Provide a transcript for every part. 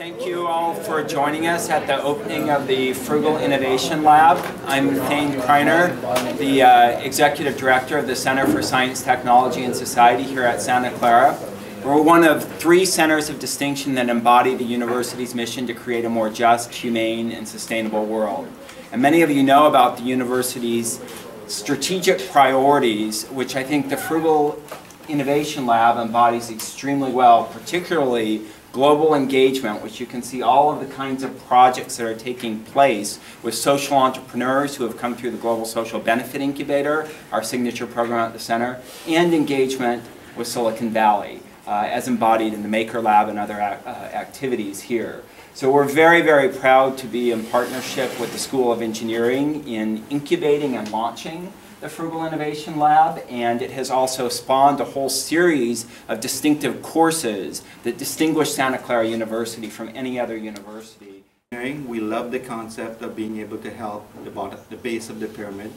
Thank you all for joining us at the opening of the Frugal Innovation Lab. I'm Thane Kreiner, the uh, Executive Director of the Center for Science, Technology, and Society here at Santa Clara. We're one of three centers of distinction that embody the university's mission to create a more just, humane, and sustainable world. And many of you know about the university's strategic priorities, which I think the Frugal Innovation Lab embodies extremely well, particularly global engagement, which you can see all of the kinds of projects that are taking place with social entrepreneurs who have come through the Global Social Benefit Incubator, our signature program at the center, and engagement with Silicon Valley, uh, as embodied in the Maker Lab and other uh, activities here. So we're very, very proud to be in partnership with the School of Engineering in incubating and launching the Frugal Innovation Lab, and it has also spawned a whole series of distinctive courses that distinguish Santa Clara University from any other university. We love the concept of being able to help the, bottom, the base of the pyramid.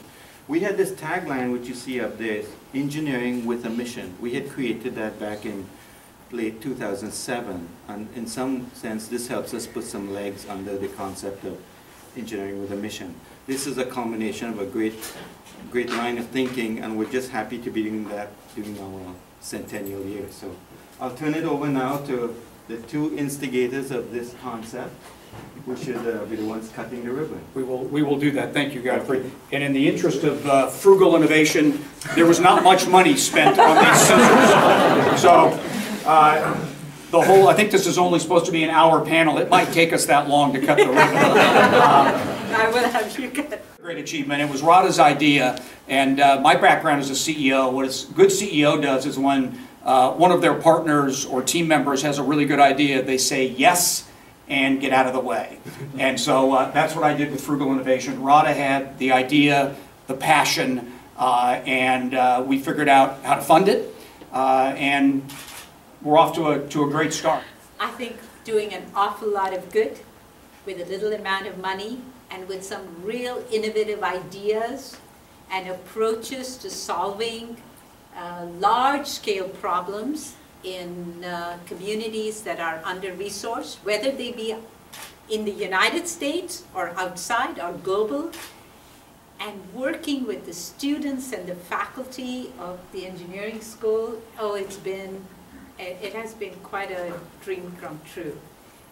We had this tagline, which you see up there, engineering with a mission. We had created that back in late 2007, and in some sense, this helps us put some legs under the concept of engineering with a mission. This is a combination of a great great line of thinking, and we're just happy to be doing that during our centennial year. So I'll turn it over now to the two instigators of this concept, who should uh, be the ones cutting the ribbon. We will, we will do that. Thank you, Godfrey. And in the interest of uh, frugal innovation, there was not much money spent on these scissors. So uh, the whole, I think this is only supposed to be an hour panel. It might take us that long to cut the ribbon. I will have you cut great achievement. It was Radha's idea, and uh, my background as a CEO, what a good CEO does is when uh, one of their partners or team members has a really good idea, they say yes and get out of the way. And so uh, that's what I did with Frugal Innovation. Radha had the idea, the passion, uh, and uh, we figured out how to fund it, uh, and we're off to a, to a great start. I think doing an awful lot of good with a little amount of money and with some real innovative ideas and approaches to solving uh, large-scale problems in uh, communities that are under-resourced, whether they be in the United States or outside or global, and working with the students and the faculty of the engineering school, oh, it's been, it has been quite a dream come true.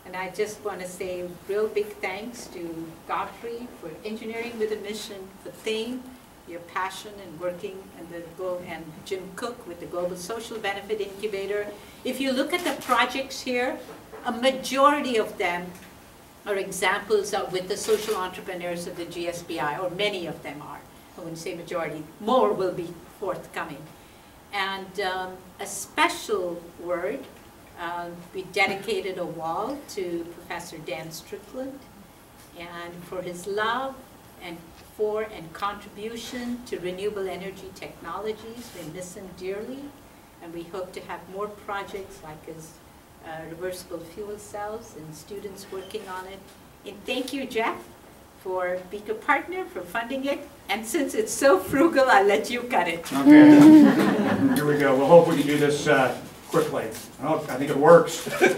And I just want to say real big thanks to Godfrey for engineering with a mission, for Thane, your passion in working and the and Jim Koch with the Global Social Benefit Incubator. If you look at the projects here, a majority of them are examples of with the social entrepreneurs of the GSBI, or many of them are. I wouldn't say majority, more will be forthcoming. And um, a special word uh, we dedicated a wall to Professor Dan Strickland and for his love and for and contribution to renewable energy technologies. We miss him dearly and we hope to have more projects like his uh, reversible fuel cells and students working on it. And thank you, Jeff, for being a partner, for funding it. And since it's so frugal, I'll let you cut it. Okay. Here we go. We'll hope we can do this uh, quickly. I think it works. All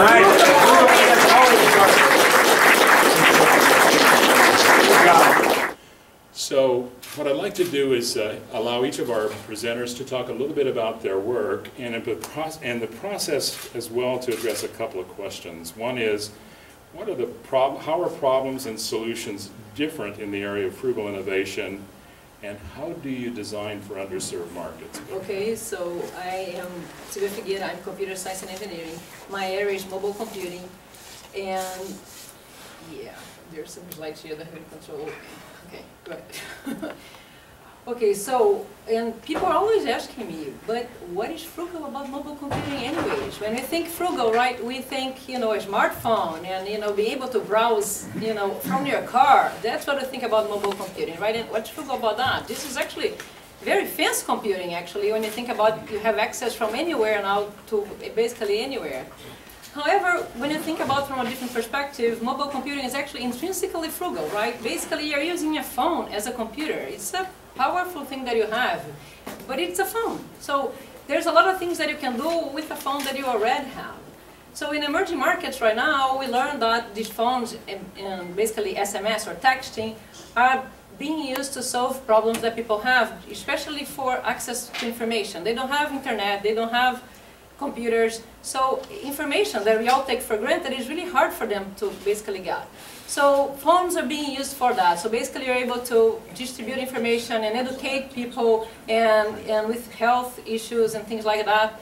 right. So what I'd like to do is uh, allow each of our presenters to talk a little bit about their work and, and the process as well to address a couple of questions. One is, what are the prob how are problems and solutions different in the area of frugal innovation and how do you design for underserved markets? Okay, so I am Silvia Figueira, I'm computer science and engineering. My area is mobile computing, and yeah, there's some slides here that have control. Okay, good. Okay, so, and people are always asking me, but what is frugal about mobile computing anyways? When we think frugal, right, we think, you know, a smartphone and, you know, be able to browse, you know, from your car. That's what we think about mobile computing, right? And what's frugal about that? This is actually very fast computing, actually, when you think about you have access from anywhere now to basically anywhere. However, when you think about from a different perspective, mobile computing is actually intrinsically frugal, right? Basically, you're using your phone as a computer. It's a powerful thing that you have, but it's a phone. So there's a lot of things that you can do with a phone that you already have. So in emerging markets right now, we learned that these phones and, basically SMS or texting are being used to solve problems that people have, especially for access to information. They don't have internet, they don't have computers, so information that we all take for granted is really hard for them to basically get. So phones are being used for that. So basically you're able to distribute information and educate people and, and with health issues and things like that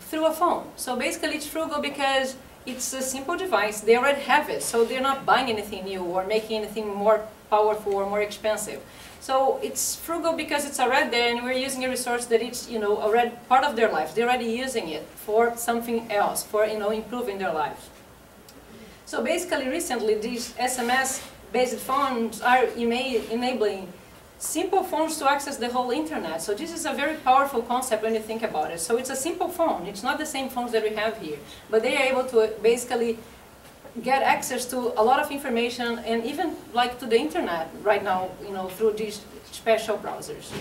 through a phone. So basically it's frugal because it's a simple device. They already have it, so they're not buying anything new or making anything more powerful or more expensive. So it's frugal because it's already there and we're using a resource that it's, you know, already part of their life. They're already using it for something else, for, you know, improving their lives. So basically recently these SMS-based phones are enabling simple phones to access the whole internet. So this is a very powerful concept when you think about it. So it's a simple phone. It's not the same phones that we have here. But they are able to uh, basically get access to a lot of information and even like to the internet right now, you know, through these special browsers.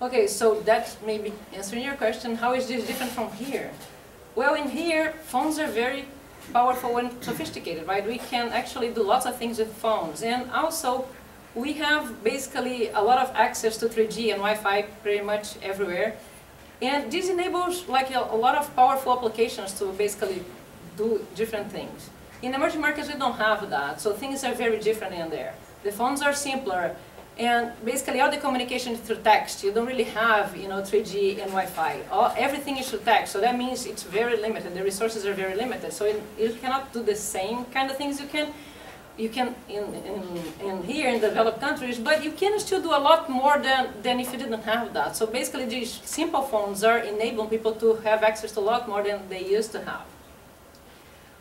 Okay, so that's maybe answering your question, how is this different from here? Well, in here, phones are very powerful and sophisticated, right? We can actually do lots of things with phones. And also, we have basically a lot of access to 3G and Wi-Fi pretty much everywhere. And this enables like a, a lot of powerful applications to basically do different things. In emerging markets, we don't have that, so things are very different in there. The phones are simpler, and basically all the communication is through text. You don't really have, you know, 3G and Wi-Fi. All, everything is through text, so that means it's very limited. The resources are very limited, so you cannot do the same kind of things you can you can in, in, in here in developed countries, but you can still do a lot more than, than if you didn't have that. So basically these simple phones are enabling people to have access to a lot more than they used to have.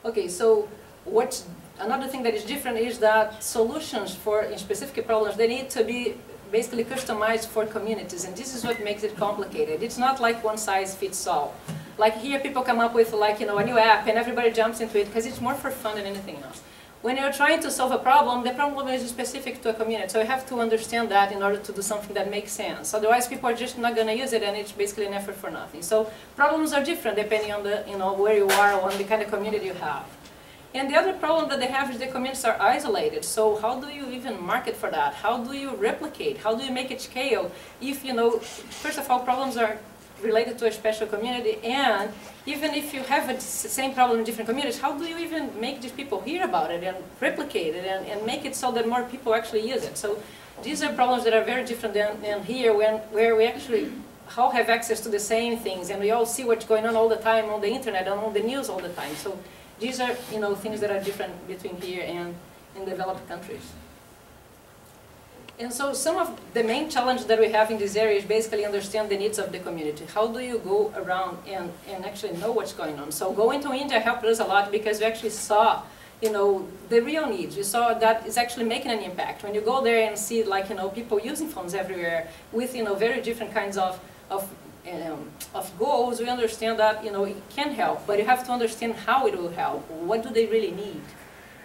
Okay, so what's another thing that is different is that solutions for specific problems, they need to be basically customized for communities, and this is what makes it complicated. It's not like one size fits all. Like here, people come up with like, you know, a new app, and everybody jumps into it because it's more for fun than anything else. When you're trying to solve a problem, the problem is specific to a community, so you have to understand that in order to do something that makes sense. Otherwise, people are just not going to use it, and it's basically an effort for nothing. So problems are different depending on the, you know, where you are or on the kind of community you have. And the other problem that they have is the communities are isolated. So how do you even market for that? How do you replicate? How do you make it scale? If, you know, first of all, problems are related to a special community and even if you have the same problem in different communities, how do you even make these people hear about it and replicate it and, and make it so that more people actually use it? So these are problems that are very different than, than here when, where we actually all have access to the same things and we all see what's going on all the time on the internet and on the news all the time. So these are you know, things that are different between here and in developed countries. And so some of the main challenge that we have in this area is basically understand the needs of the community. How do you go around and, and actually know what's going on? So going to India helped us a lot because we actually saw you know, the real needs. We saw that it's actually making an impact. When you go there and see like, you know, people using phones everywhere with, you know, very different kinds of, of, um, of goals, we understand that, you know, it can help, but you have to understand how it will help. What do they really need?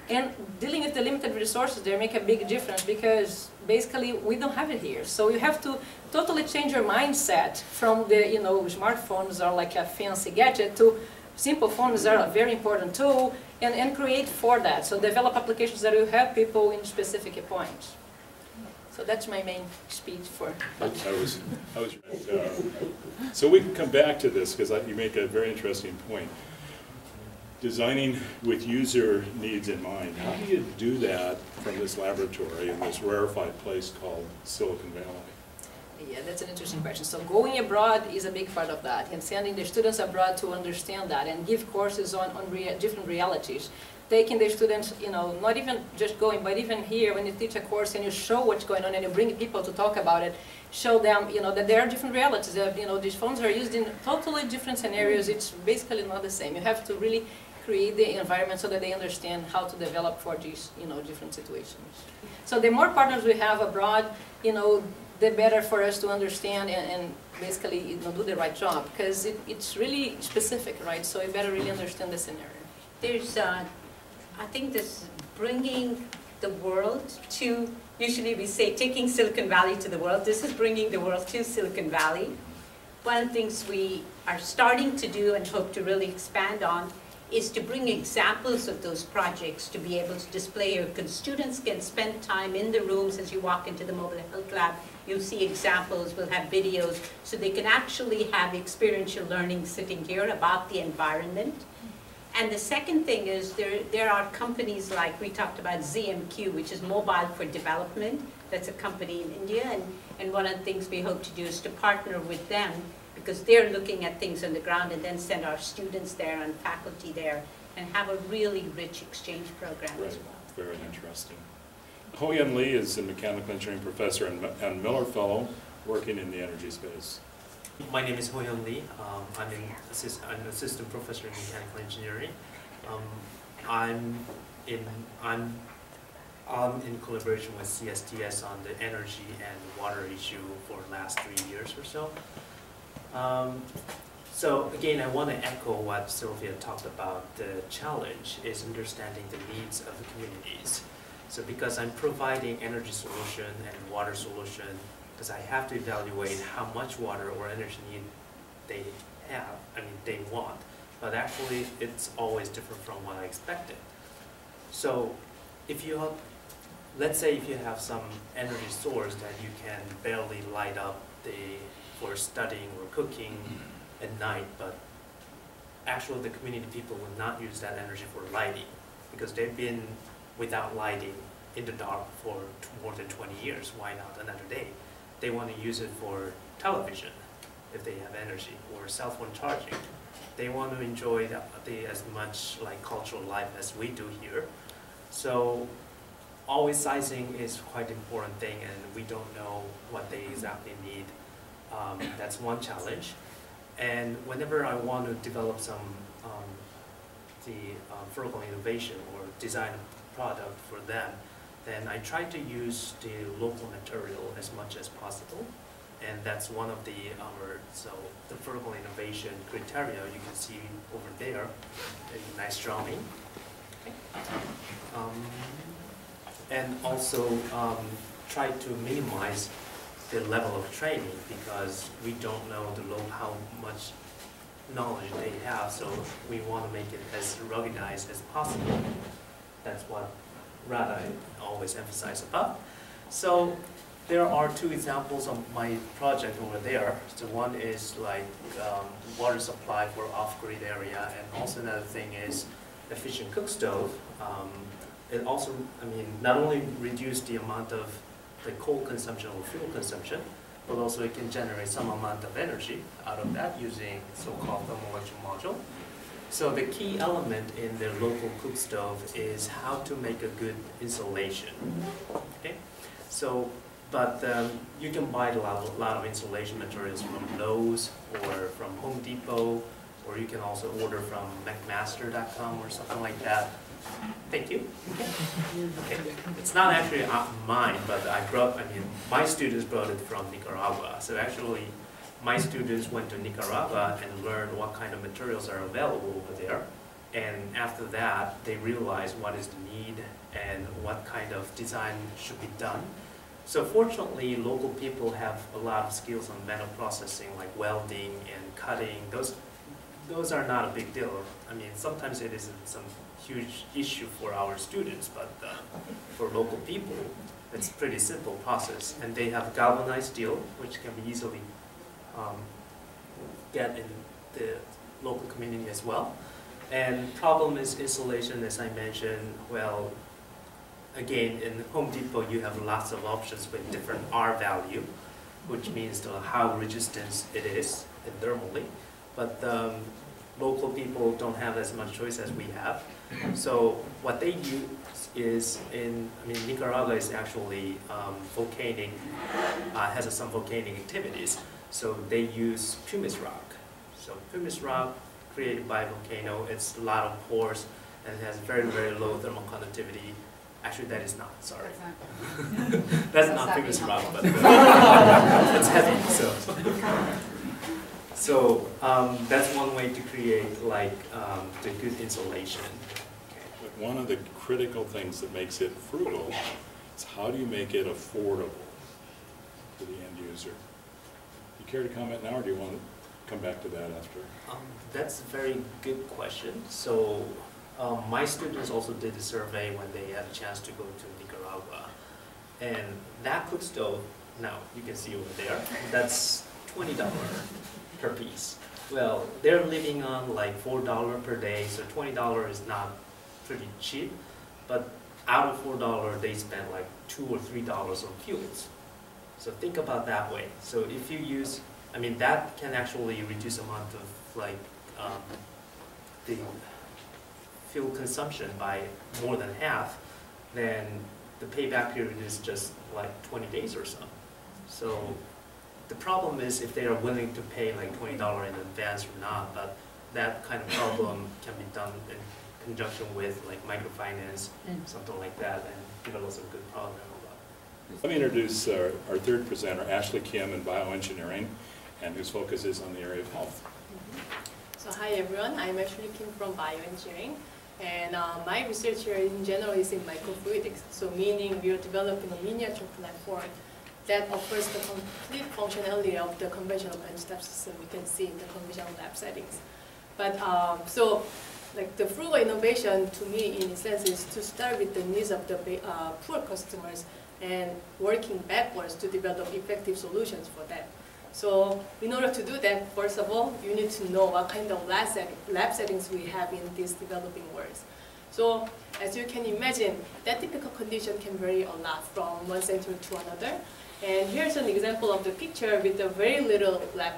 And dealing with the limited resources there make a big difference because basically we don't have it here. So you have to totally change your mindset from the, you know, smartphones are like a fancy gadget to simple phones are a very important tool and, and create for that. So develop applications that will help people in specific points. So that's my main speech for. I was, I was, uh, so we can come back to this because you make a very interesting point designing with user needs in mind. How do you do that from this laboratory in this rarefied place called Silicon Valley? Yeah, that's an interesting question. So going abroad is a big part of that, and sending the students abroad to understand that and give courses on, on rea different realities. Taking the students, you know, not even just going, but even here, when you teach a course and you show what's going on and you bring people to talk about it, show them, you know, that there are different realities. That, you know, these phones are used in totally different scenarios. It's basically not the same. You have to really create the environment so that they understand how to develop for these, you know, different situations. So the more partners we have abroad, you know, the better for us to understand and, and basically you know, do the right job because it, it's really specific, right? So you better really understand the scenario. There's, uh, I think this bringing the world to, usually we say taking Silicon Valley to the world. This is bringing the world to Silicon Valley. one of the things we are starting to do and hope to really expand on is to bring examples of those projects to be able to display. Because students can spend time in the rooms as you walk into the mobile health lab. You'll see examples, we'll have videos, so they can actually have experiential learning sitting here about the environment. And the second thing is there, there are companies like, we talked about ZMQ, which is Mobile for Development. That's a company in India. And, and one of the things we hope to do is to partner with them because they're looking at things on the ground and then send our students there and faculty there and have a really rich exchange program as well. very interesting. Ho Yen Lee is a mechanical engineering professor and and Miller Fellow working in the energy space. My name is Ho Hyun Lee. Um, I'm an assist, I'm an assistant professor in mechanical engineering. Um, I'm in I'm I'm in collaboration with CSTS on the energy and water issue for the last three years or so. Um, so again, I want to echo what Silvia talked about. The challenge is understanding the needs of the communities. So because I'm providing energy solution and water solution, because I have to evaluate how much water or energy need they have, I mean, they want. But actually, it's always different from what I expected. So if you have, let's say if you have some energy source that you can barely light up the, for studying or cooking at night, but actually the community people will not use that energy for lighting because they've been without lighting in the dark for more than 20 years. Why not another day? They want to use it for television if they have energy or cell phone charging. They want to enjoy the, the as much like cultural life as we do here. So always sizing is quite important thing and we don't know what they exactly need. Um, that's one challenge. And whenever I want to develop some um, the uh, frugal innovation or design product for them, then I try to use the local material as much as possible. And that's one of the our so the frugal innovation criteria you can see over there, nice drawing. Okay. Um, and also um, try to minimize the level of training because we don't know the low, how much knowledge they have, so we want to make it as ruggedized as possible. That's what Radha always emphasize about. So there are two examples of my project over there. So one is like um, water supply for off-grid area, and also another thing is efficient cook stove. Um, it also, I mean, not only reduce the amount of the coal consumption or fuel consumption, but also it can generate some amount of energy out of that using so-called thermoelectric module. So the key element in the local cook stove is how to make a good insulation. Okay, so but um, you can buy a lot, a lot of insulation materials from Lowe's or from Home Depot, or you can also order from McMaster.com or something like that. Thank you. Okay, it's not actually uh, mine, but I brought, I mean, my students brought it from Nicaragua. So actually, my students went to Nicaragua and learned what kind of materials are available over there. And after that, they realized what is the need and what kind of design should be done. So fortunately, local people have a lot of skills on metal processing, like welding and cutting. Those, those are not a big deal. I mean, sometimes it isn't some huge issue for our students, but uh, for local people, it's pretty simple process. And they have galvanized steel, which can be easily um, get in the local community as well. And problem is insulation, as I mentioned, well, again, in Home Depot, you have lots of options with different R value, which means how resistant it is thermally. But um, local people don't have as much choice as we have. So what they use is in, I mean, Nicaragua is actually um, volcanic, uh, has some volcanic activities. So they use pumice rock. So pumice rock created by volcano, it's a lot of pores and it has very, very low thermal conductivity. Actually, that is not, sorry. That's not pumice rock, but it's heavy, so. So um, that's one way to create like um, the good insulation. One of the critical things that makes it frugal is how do you make it affordable to the end user? You care to comment now, or do you want to come back to that after? Um, that's a very good question. So, um, my students also did a survey when they had a chance to go to Nicaragua. And that cook stove, now you can see over there, that's twenty dollar per piece. Well, they're living on like four dollar per day, so twenty dollar is not pretty cheap. But out of four dollar, they spend like two or three dollars on fuels. So think about that way. So if you use, I mean, that can actually reduce amount of like um, the fuel consumption by more than half, then the payback period is just like 20 days or so. So the problem is if they are willing to pay like $20 in advance or not, but that kind of problem can be done in conjunction with like microfinance, something like that, and develop some good program. Let me introduce our, our third presenter, Ashley Kim in bioengineering, and whose focus is on the area of health. So hi everyone, I'm Ashley Kim from bioengineering. And uh, my research here in general is in microfluidics. So meaning we are developing a miniature platform that offers the complete functionality of the conventional benchtop system we can see in the conventional lab settings. But um, so like the frugal innovation to me in a sense is to start with the needs of the uh, poor customers and working backwards to develop effective solutions for them. So in order to do that, first of all, you need to know what kind of lab, lab settings we have in these developing worlds. So as you can imagine, that typical condition can vary a lot from one center to another. And here's an example of the picture with a very little lab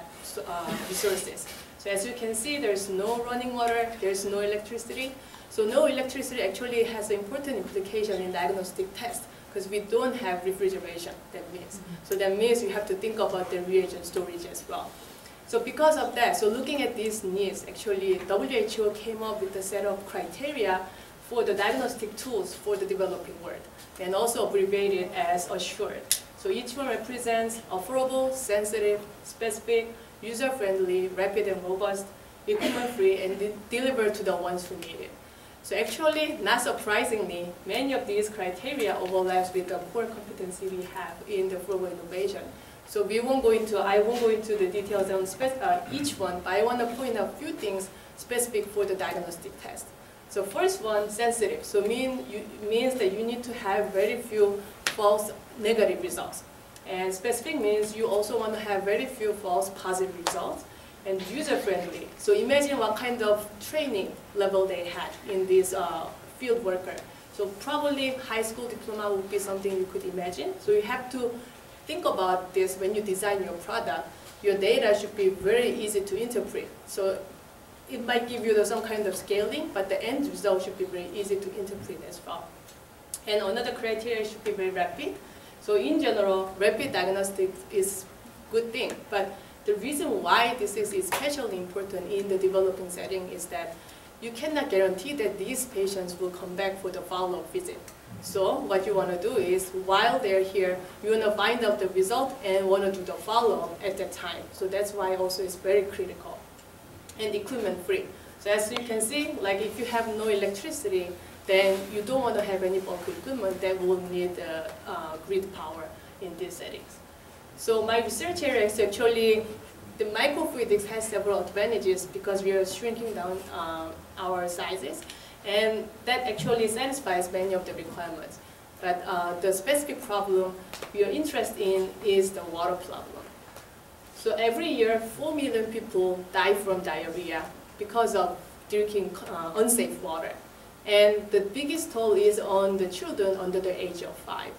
uh, resources. So as you can see, there's no running water, there's no electricity. So no electricity actually has an important implication in diagnostic tests because we don't have refrigeration, that means. Mm-hmm. So that means you have to think about the reagent storage as well. So because of that, so looking at these needs, actually WHO came up with a set of criteria for the diagnostic tools for the developing world, and also abbreviated as ASSURE. So each one represents affordable, sensitive, specific, user-friendly, rapid and robust, equipment-free, and de delivered to the ones who need it. So actually, not surprisingly, many of these criteria overlaps with the core competency we have in the global innovation. So we won't go into, I won't go into the details on uh, each one, but I want to point out a few things specific for the diagnostic test. So first one, sensitive. So mean you, means that you need to have very few false negative results. And specific means you also want to have very few false positive results and user-friendly. So imagine what kind of training level they had in this uh, field worker. So probably high school diploma would be something you could imagine. So you have to think about this when you design your product. Your data should be very easy to interpret. So it might give you some kind of scaling, but the end result should be very easy to interpret as well. And another criteria should be very rapid. So in general, rapid diagnostic is good thing, but the reason why this is especially important in the developing setting is that you cannot guarantee that these patients will come back for the follow-up visit. Mm-hmm. So what you want to do is, while they're here, you want to find out the result and want to do the follow-up at that time. So that's why also it's very critical. And equipment free. So as you can see, like if you have no electricity, then you don't want to have any bulk equipment that will need uh, uh, grid power in these settings. So my research area is actually, the microfluidics has several advantages because we are shrinking down uh, our sizes. And that actually satisfies many of the requirements. But uh, the specific problem we are interested in is the water problem. So every year, 4 million people die from diarrhea because of drinking uh, unsafe water. And the biggest toll is on the children under the age of five.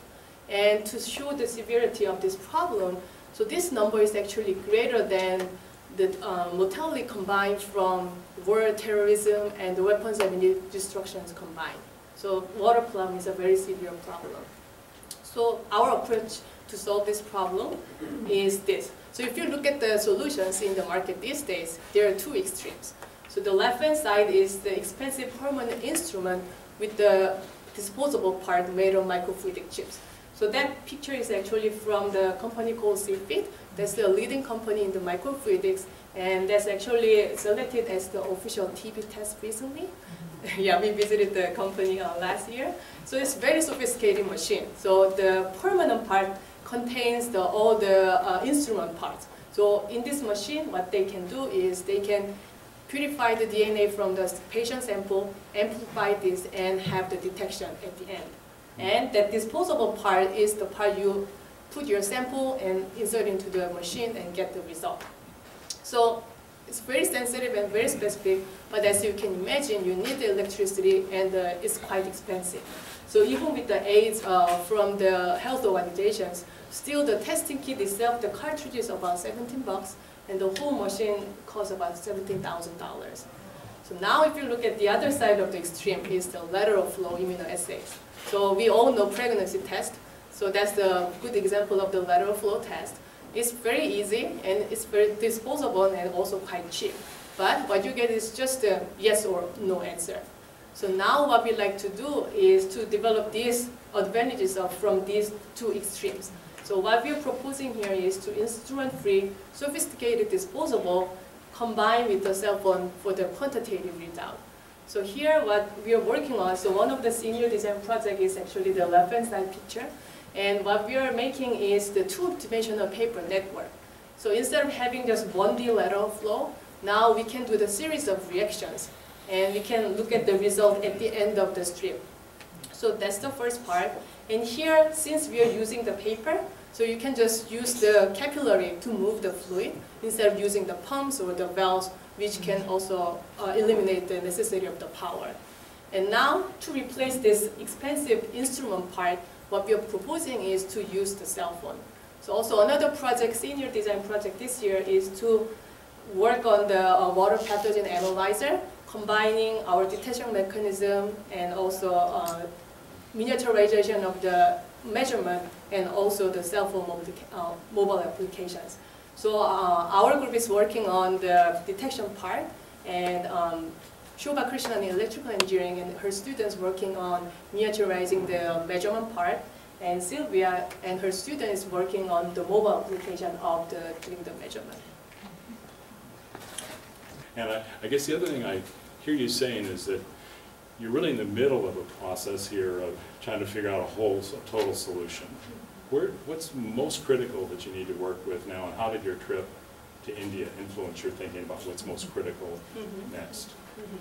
And to show the severity of this problem, so this number is actually greater than the uh, mortality combined from war, terrorism, and the weapons of destructions combined. So water problem is a very severe problem. So our approach to solve this problem is this. So if you look at the solutions in the market these days, there are two extremes. So the left-hand side is the expensive permanent instrument with the disposable part made of microfluidic chips. So that picture is actually from the company called Cepheid. That's the leading company in the microfluidics, and that's actually selected as the official TB test recently. yeah, we visited the company uh, last year. So it's very sophisticated machine. So the permanent part contains the, all the uh, instrument parts. So in this machine, what they can do is they can purify the DNA from the patient sample, amplify this, and have the detection at the end. And that disposable part is the part you put your sample and insert into the machine and get the result. So it's very sensitive and very specific, but as you can imagine, you need the electricity and uh, it's quite expensive. So even with the aids uh, from the health organizations, still the testing kit itself, the cartridge is about 17 bucks, and the whole machine costs about $17,000. So now if you look at the other side of the extreme is the lateral flow immunoassays. So we all know pregnancy test, so that's the good example of the lateral flow test. It's very easy and it's very disposable and also quite cheap. But what you get is just a yes or no answer. So now what we like to do is to develop these advantages of from these two extremes. So what we're proposing here is to instrument-free, sophisticated disposable combined with the cell phone for the quantitative readout. So here what we are working on, so one of the senior design project is actually the left-hand side picture. And what we are making is the two-dimensional paper network. So instead of having just 1D lateral flow, now we can do the series of reactions. And we can look at the result at the end of the strip. So that's the first part. And here, since we are using the paper, so you can just use the capillary to move the fluid instead of using the pumps or the valves, which can also uh, eliminate the necessity of the power. And now, to replace this expensive instrument part, what we are proposing is to use the cell phone. So also another project, senior design project this year is to work on the uh, water pathogen analyzer, combining our detection mechanism and also uh, miniaturization of the measurement and also the cell phone mobile, uh, mobile applications. So uh, our group is working on the detection part and um, Shoba Krishnan in electrical engineering and her students working on miniaturizing the measurement part. And Silvia and her student is working on the mobile application of the, doing the measurement. And I, I guess the other thing I hear you saying is that you're really in the middle of a process here of trying to figure out a whole, a total solution. Where, what's most critical that you need to work with now, and how did your trip to India influence your thinking about what's most critical Mhm. next? Mhm.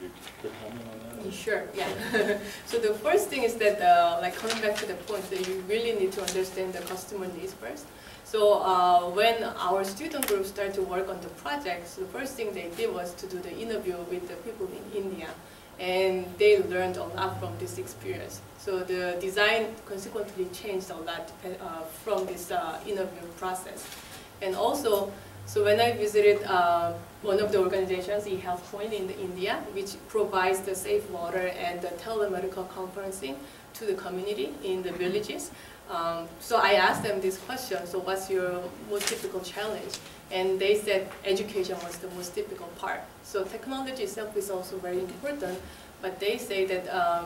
You quick comment on that? Sure, yeah. so the first thing is that, uh, like coming back to the point that you really need to understand the customer needs first. So uh, when our student group started to work on the project, so the first thing they did was to do the interview with the people in India. And they learned a lot from this experience. So the design consequently changed a lot uh, from this uh, interview process. And also, so when I visited uh, one of the organizations, eHealth Point in India, which provides the safe water and the telemedical conferencing to the community in the villages. Um, so I asked them this question, so what's your most difficult challenge? And they said education was the most difficult part. So technology itself is also very important, but they say that, um,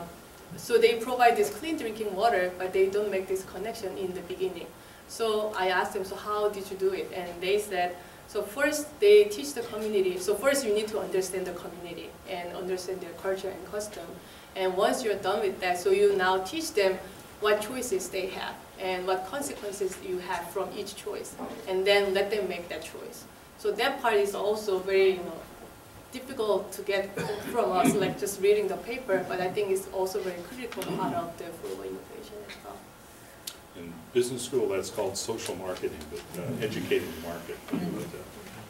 so they provide this clean drinking water, but they don't make this connection in the beginning. So I asked them, so how did you do it? And they said, so first they teach the community. So first you need to understand the community and understand their culture and custom. And once you're done with that, so you now teach them what choices they have and what consequences you have from each choice. And then let them make that choice. So that part is also very, you know, difficult to get from us, like just reading the paper, but I think it's also very critical part of the frugal innovation as well. In business school, that's called social marketing, but uh, educating the market. You have to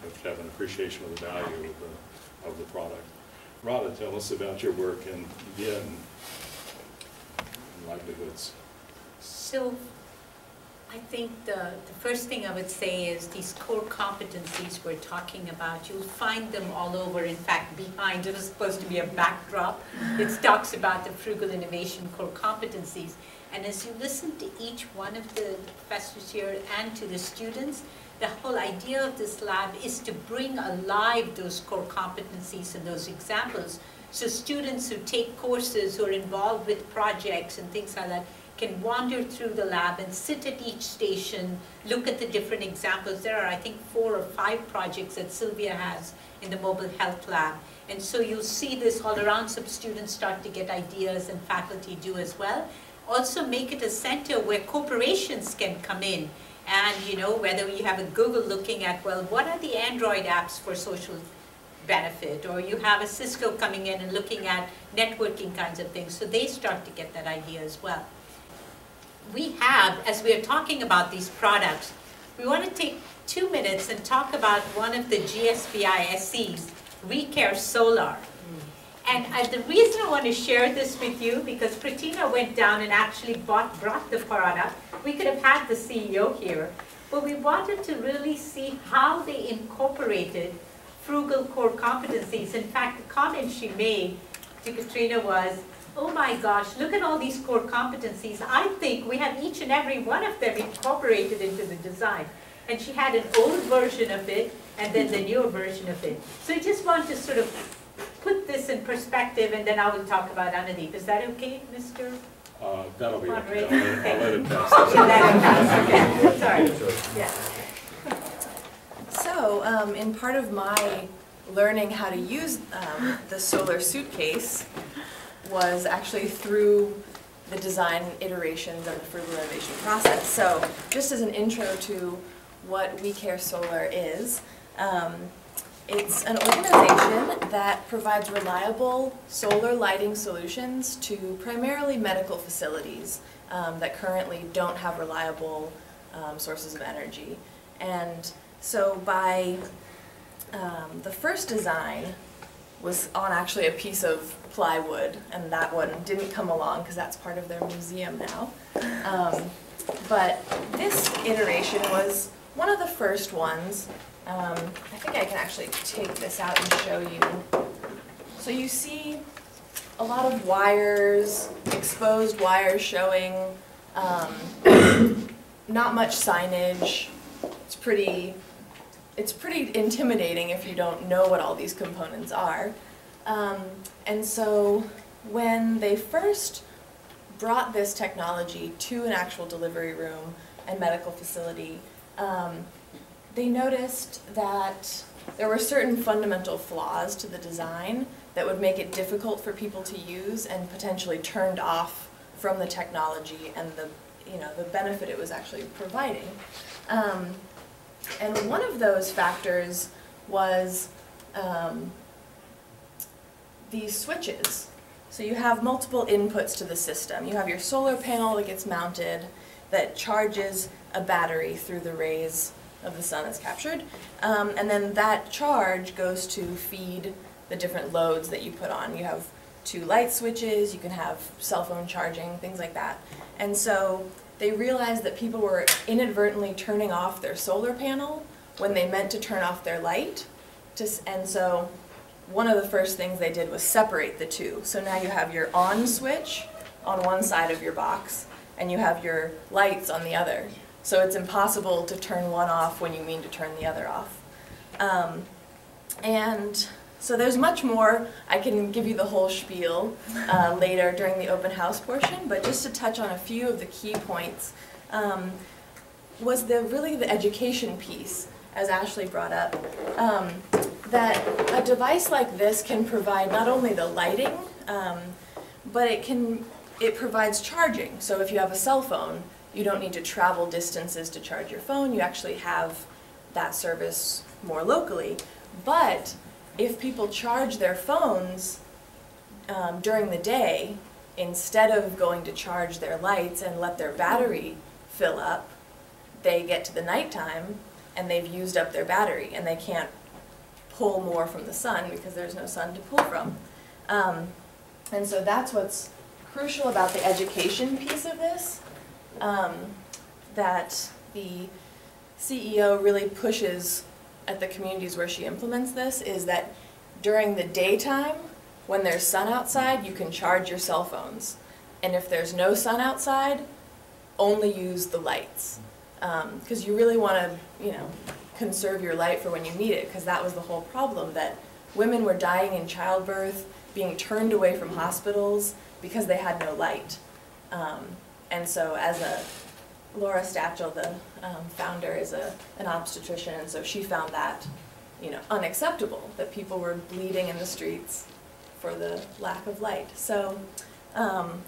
have to have an appreciation of the value of the, of the product. Radha, tell us about your work in India and livelihoods. So I think the, the first thing I would say is these core competencies we're talking about, you'll find them all over. In fact, behind it is supposed to be a backdrop. It talks about the frugal innovation core competencies. And as you listen to each one of the professors here and to the students, the whole idea of this lab is to bring alive those core competencies and those examples. So students who take courses, or are involved with projects and things like that, can wander through the lab and sit at each station, look at the different examples. There are, I think, four or five projects that Silvia has in the mobile health lab. And so you'll see this all around, some students start to get ideas and faculty do as well. Also make it a center where corporations can come in And, you know, whether you have a Google looking at, well, what are the Android apps for social benefit? Or you have a Cisco coming in and looking at networking kinds of things. So they start to get that idea as well. We have, as we are talking about these products, we want to take two minutes and talk about one of the GSBI SEs, WeCare Solar. And uh, the reason I want to share this with you, because Pratina went down and actually bought, brought the product. We could have had the CEO here, but we wanted to really see how they incorporated frugal core competencies. In fact, the comment she made to Katrina was, oh my gosh, look at all these core competencies. I think we have each and every one of them incorporated into the design. And she had an old version of it and then the newer version of it. So I just want to sort of put this in perspective and then I will talk about Anudip. Is that okay, Mr.? Uh, That'll be, I'll. I'll let it pass. Yeah, that- okay, sorry, yeah. So, um, in part of my learning how to use um, the solar suitcase was actually through the design iterations of the frugal innovation process. So, just as an intro to what We Care Solar is, um, it's an organization that provides reliable solar lighting solutions to primarily medical facilities um, that currently don't have reliable um, sources of energy. And so by um, the first design was on actually a piece of plywood, and that one didn't come along because that's part of their museum now. Um, but this iteration was one of the first ones. Um, I think I can actually take this out and show you. So you see a lot of wires, exposed wires showing, um, not much signage. It's pretty it's pretty intimidating if you don't know what all these components are. Um, and so when they first brought this technology to an actual delivery room and medical facility, um, they noticed that there were certain fundamental flaws to the design that would make it difficult for people to use and potentially turned off from the technology and the you know the benefit it was actually providing. Um, and one of those factors was um, these switches. So you have multiple inputs to the system. You have your solar panel that gets mounted that charges a battery through the rays of the sun that's captured. Um, and then that charge goes to feed the different loads that you put on. You have two light switches, you can have cell phone charging, things like that. And so they realized that people were inadvertently turning off their solar panel when they meant to turn off their light. And so one of the first things they did was separate the two. So now you have your on switch on one side of your box and you have your lights on the other. So it's impossible to turn one off when you mean to turn the other off. Um, and so there's much more. I can give you the whole spiel uh, later during the open house portion, but just to touch on a few of the key points, um, was the really the education piece, as Ashley brought up, um, that a device like this can provide not only the lighting, um, but it can it provides charging. So if you have a cell phone, you don't need to travel distances to charge your phone. You actually have that service more locally. But if people charge their phones um, during the day, instead of going to charge their lights and let their battery fill up, they get to the nighttime and they've used up their battery and they can't pull more from the sun because there's no sun to pull from. Um, and so that's what's crucial about the education piece of this, um, that the CEO really pushes at the communities where she implements this, is that during the daytime, when there's sun outside, you can charge your cell phones. And if there's no sun outside, only use the lights. Because you really want to, you know, conserve your light for when you need it, because that was the whole problem, that women were dying in childbirth, being turned away from hospitals because they had no light. Um, and so as a, Laura Stachel, the um, founder, is a, an obstetrician, and so she found that, you know, unacceptable, that people were bleeding in the streets for the lack of light. So, um,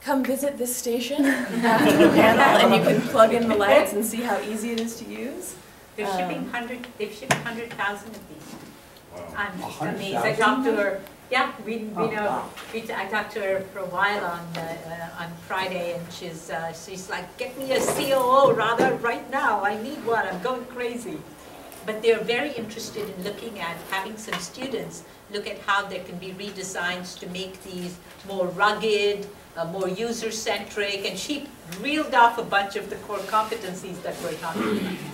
come visit this station after the panel and you can plug in the lights and see how easy it is to use. They're shipping Um, hundred, they've shipped hundred thousand of these. Wow. I'm just 100,000? amazed. I talked to her, yeah, we, we Oh, know, we, I talked to her for a while on, uh, uh, on Friday, and she's, uh, she's like, get me a COO rather right now, I need one, I'm going crazy. But they're very interested in looking at, having some students look at how there can be redesigns to make these more rugged, uh, more user-centric, and she reeled off a bunch of the core competencies that we're talking about.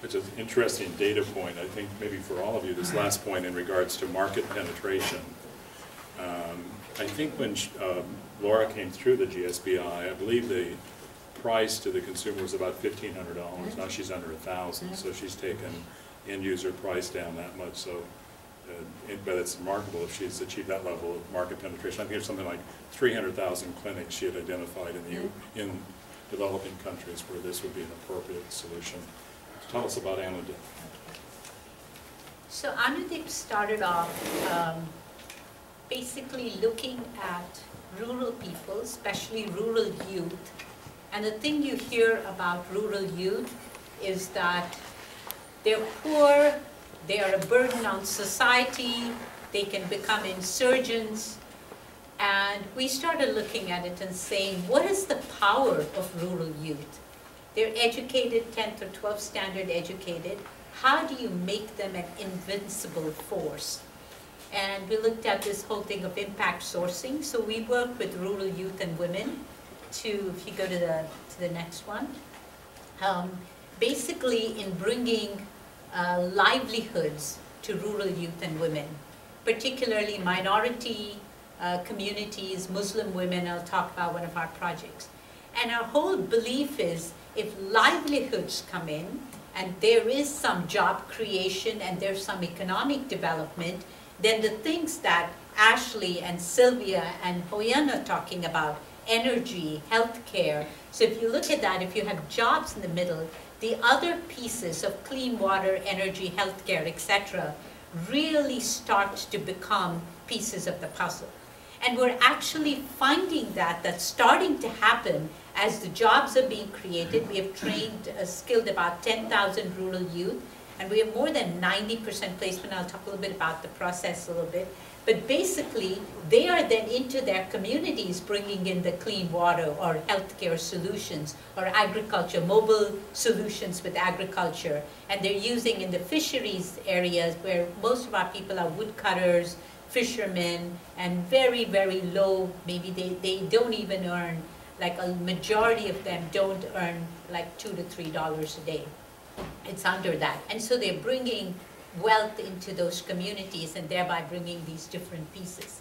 Which is an interesting data point, I think maybe for all of you, this last point in regards to market penetration. Um, I think when um, Laura came through the GSBI, I believe the price to the consumer was about fifteen hundred dollars. Now she's under a thousand, so she's taken end user price down that much, so. uh, it- But it's remarkable if she's achieved that level of market penetration. I think it's something like three hundred thousand clinics she had identified in the, in developing countries where this would be an appropriate solution. Tell us about Anudip. So Anudip started off um, basically looking at rural people, especially rural youth. And the thing you hear about rural youth is that they're poor, they are a burden on society, they can become insurgents. And we started looking at it and saying, what is the power of rural youth? They're educated, 10th or 12th standard educated. How do you make them an invincible force? And we looked at this whole thing of impact sourcing. So we work with rural youth and women to, if you go to the, to the next one, um, basically in bringing uh, livelihoods to rural youth and women, particularly minority uh, communities, Muslim women. I'll talk about one of our projects. And our whole belief is if livelihoods come in and there is some job creation and there's some economic development, then the things that Ashley and Silvia and Hoyan are talking about, energy, healthcare. So if you look at that, if you have jobs in the middle, the other pieces of clean water, energy, healthcare, etc., really start to become pieces of the puzzle. And we're actually finding that, that's starting to happen as the jobs are being created. We have trained, uh, skilled about 10,000 rural youth, and we have more than 90% placement. I'll talk a little bit about the process a little bit. But basically, they are then into their communities bringing in the clean water or healthcare solutions or agriculture, mobile solutions with agriculture. And they're using in the fisheries areas where most of our people are woodcutters, fishermen, and very, very low, maybe they, they don't even earn, like a majority of them don't earn like two to three dollars a day. It's under that. And so they're bringing wealth into those communities and thereby bringing these different pieces.